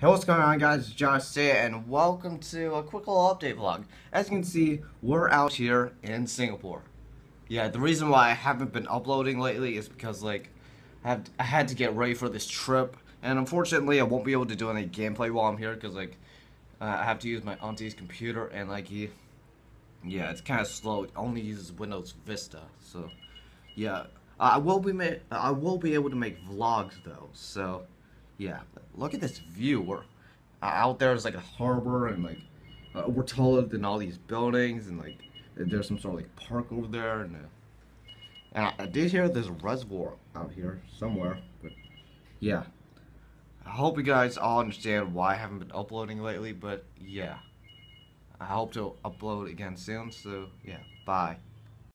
Hey, what's going on guys? It's Josh here, and welcome to a quick little update vlog. As you can see, we're out here in Singapore. Yeah, the reason why I haven't been uploading lately is because, like, I had to get ready for this trip, and unfortunately I won't be able to do any gameplay while I'm here, because, like, uh, I have to use my auntie's computer, and, like, he, yeah, it's kind of slow. It only uses Windows Vista, so, yeah. I will be I will be able to make vlogs, though, so yeah, look at this view. We're uh, out there is like a harbor and like uh, we're taller than all these buildings and like there's some sort of like park over there and, uh, and I, I, did hear there's a reservoir out here somewhere, but yeah. I hope you guys all understand why I haven't been uploading lately, but yeah. I hope to upload again soon, so yeah, bye.